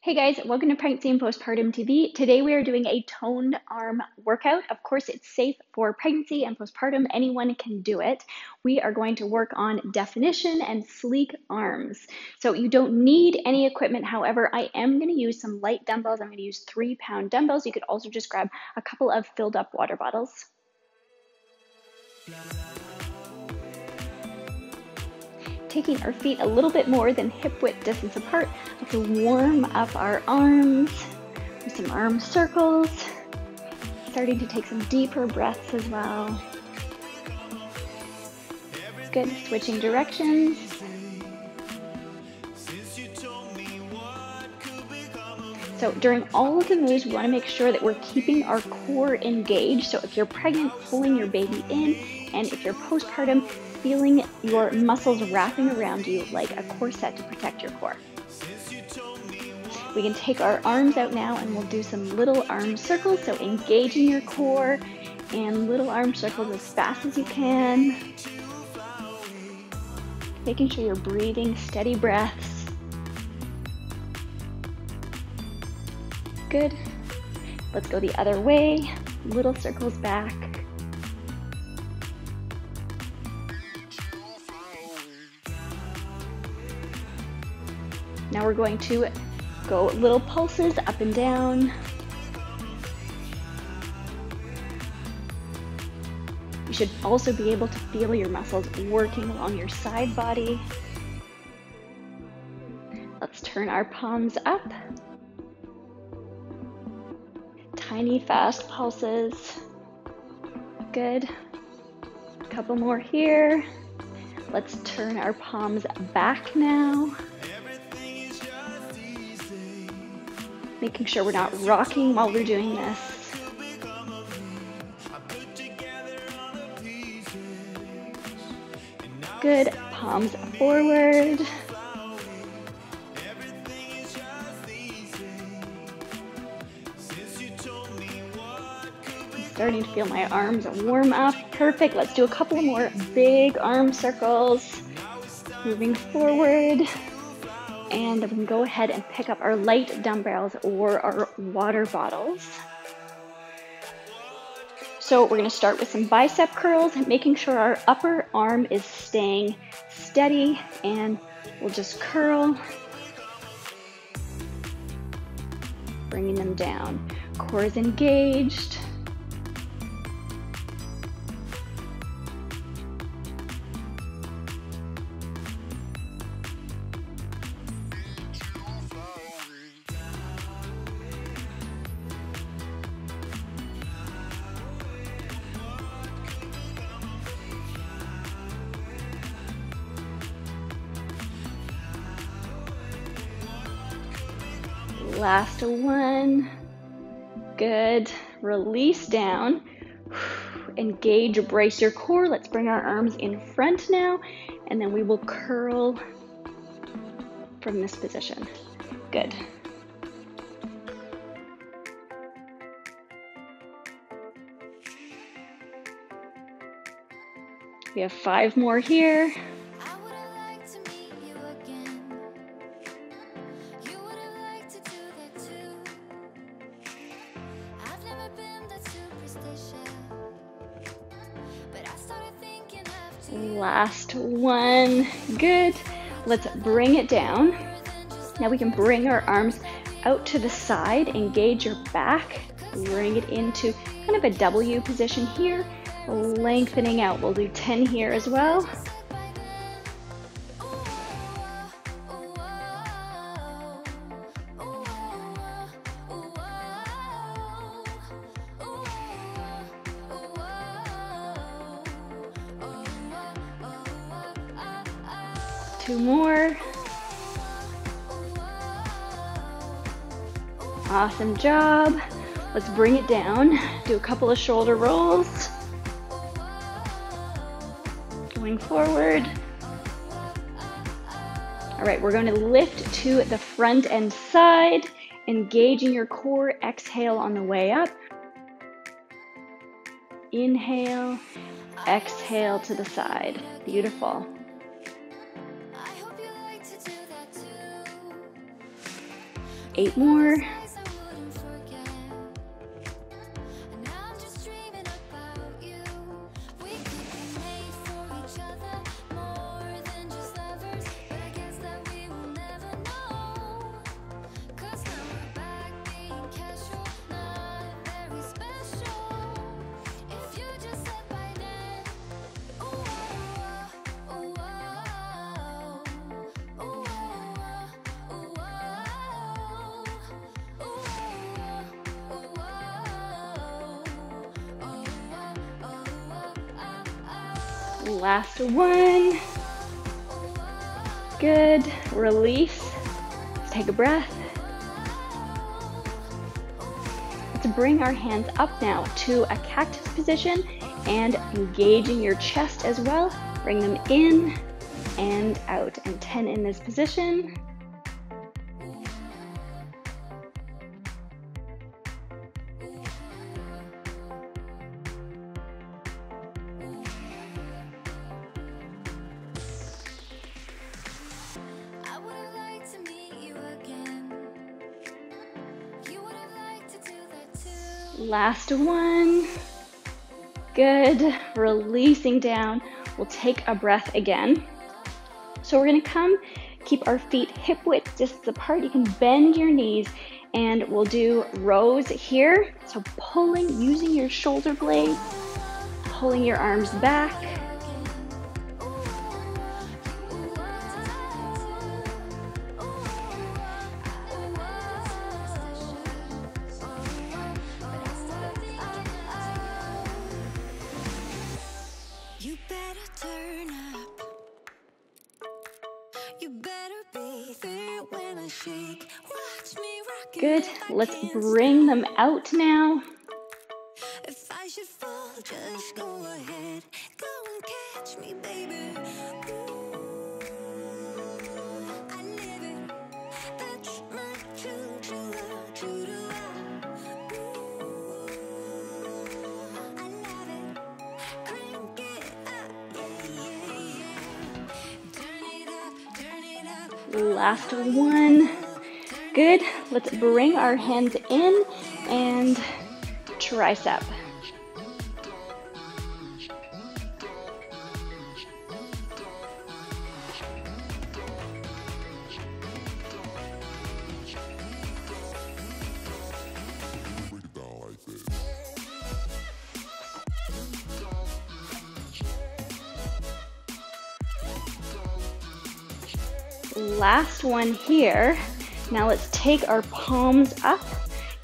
Hey guys, welcome to Pregnancy and Postpartum TV. Today we are doing a toned arm workout. Of course, it's safe for pregnancy and postpartum. Anyone can do it. We are going to work on definition and sleek arms. So you don't need any equipment. However, I am going to use some light dumbbells. I'm going to use three pound dumbbells. You could also just grab a couple of filled up water bottles taking our feet a little bit more than hip width distance apart. Let's warm up our arms with some arm circles. Starting to take some deeper breaths as well. Good, switching directions. So during all of the moves, we want to make sure that we're keeping our core engaged. So if you're pregnant, pulling your baby in, and if you're postpartum, feeling your muscles wrapping around you like a corset to protect your core. We can take our arms out now and we'll do some little arm circles. So engaging your core and little arm circles as fast as you can. Making sure you're breathing steady breaths. Good. Let's go the other way. Little circles back. Now we're going to go little pulses up and down. You should also be able to feel your muscles working along your side body. Let's turn our palms up. Tiny fast pulses. Good. A couple more here. Let's turn our palms back now. making sure we're not rocking while we're doing this. Good, palms forward. Starting to feel my arms warm up. Perfect. Let's do a couple more big arm circles. Moving forward. And we can go ahead and pick up our light dumbbells or our water bottles. So we're gonna start with some bicep curls, making sure our upper arm is staying steady and we'll just curl, bringing them down. Core is engaged. Last one. Good. Release down. Engage, brace your core. Let's bring our arms in front now, and then we will curl from this position. Good. We have five more here. Last one. Good. Let's bring it down. Now we can bring our arms out to the side, engage your back, bring it into kind of a W position here, lengthening out. We'll do 10 here as well. Two more. Awesome job. Let's bring it down. Do a couple of shoulder rolls. Going forward. All right, we're going to lift to the front and side, engaging your core. Exhale on the way up. Inhale, exhale to the side. Beautiful. Eight more. Last one. Good. Release. Let's take a breath. Let's bring our hands up now to a cactus position and engaging your chest as well. Bring them in and out and 10 in this position. Last one. Good. Releasing down. We'll take a breath again. So we're gonna come, keep our feet hip width distance apart. You can bend your knees and we'll do rows here. So pulling, using your shoulder blades, pulling your arms back. Good. Let's bring them out now. If I should fall, just go ahead. Last one. Good. Let's bring our hands in and tricep. Last one here. Now let's take our palms up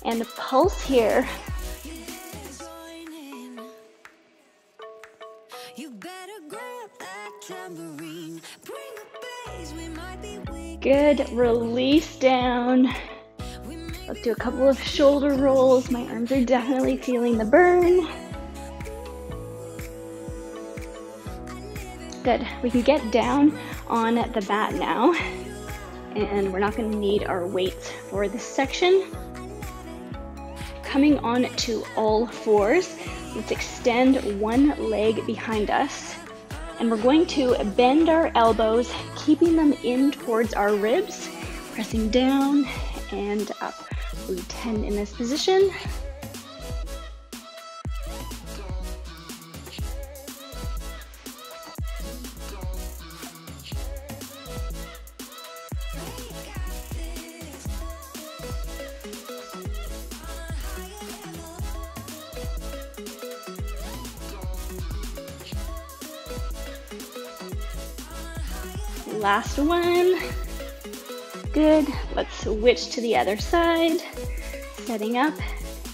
and the pulse here. Good, release down. Let's do a couple of shoulder rolls. My arms are definitely feeling the burn. Good, we can get down on the bat now and we're not going to need our weights for this section. Coming on to all fours, let's extend one leg behind us and we're going to bend our elbows, keeping them in towards our ribs, pressing down and up. We 10 in this position. Last one. Good. Let's switch to the other side. Setting up,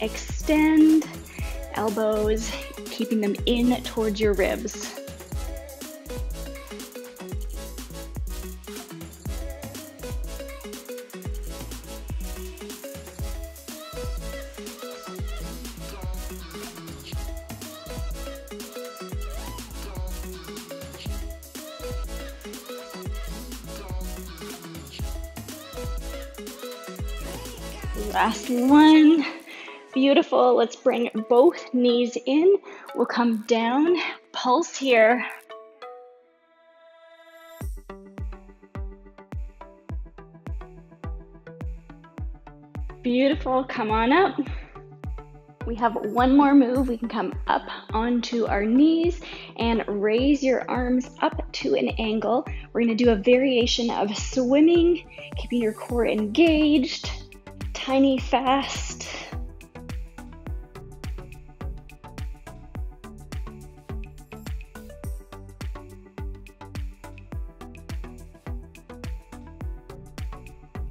extend, elbows, keeping them in towards your ribs. Last one. Beautiful. Let's bring both knees in. We'll come down, pulse here. Beautiful. Come on up. We have one more move. We can come up onto our knees and raise your arms up to an angle. We're going to do a variation of swimming, keeping your core engaged, tiny, fast.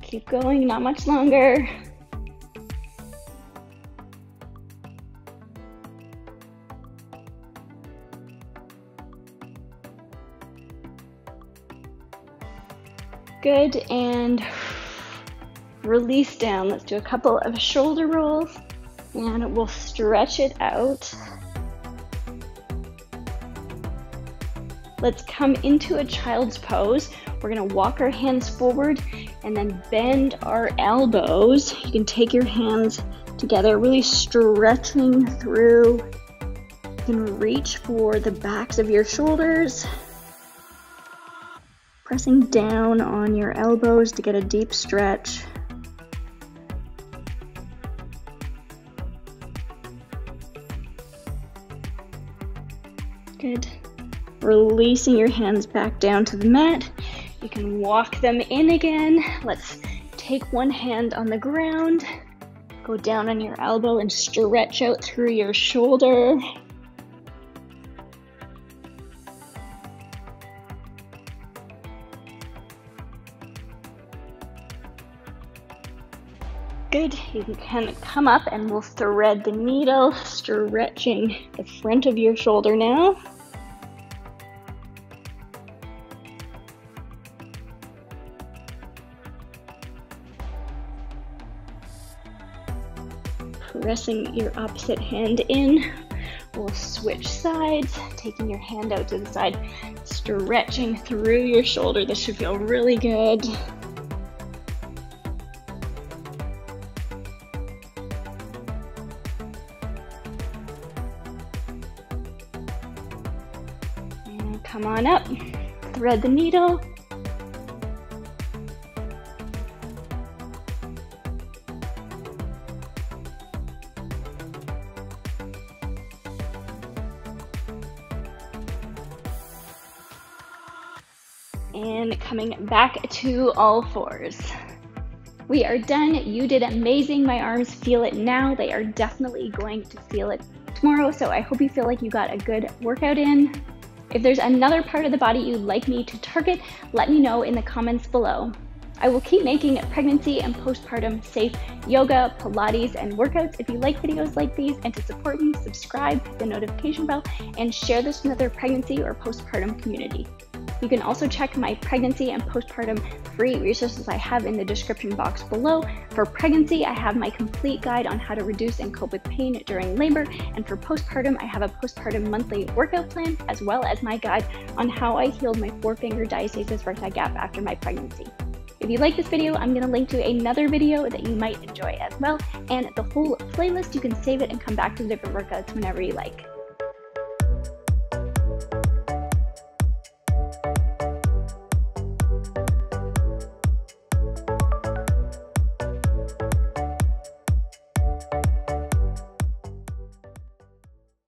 Keep going, not much longer. Good, and release down. Let's do a couple of shoulder rolls and we'll stretch it out. Let's come into a child's pose. We're gonna walk our hands forward and then bend our elbows. You can take your hands together, really stretching through. You can reach for the backs of your shoulders pressing down on your elbows to get a deep stretch. Good. Releasing your hands back down to the mat. You can walk them in again. Let's take one hand on the ground, go down on your elbow and stretch out through your shoulder. Good. You can come up and we'll thread the needle, stretching the front of your shoulder now. Pressing your opposite hand in. We'll switch sides, taking your hand out to the side, stretching through your shoulder. This should feel really good. Thread the needle. And coming back to all fours. We are done. You did amazing. My arms feel it now. They are definitely going to feel it tomorrow. So I hope you feel like you got a good workout in. If there's another part of the body you'd like me to target, let me know in the comments below. I will keep making pregnancy and postpartum safe yoga, Pilates, and workouts. If you like videos like these and to support me, subscribe, hit the notification bell, and share this with another pregnancy or postpartum community. You can also check my pregnancy and postpartum free resources I have in the description box below. For pregnancy, I have my complete guide on how to reduce and cope with pain during labor, and for postpartum, I have a postpartum monthly workout plan as well as my guide on how I healed my forefinger diastasis recti gap after my pregnancy. If you like this video, I'm going to link to another video that you might enjoy as well, and the whole playlist, you can save it and come back to different workouts whenever you like.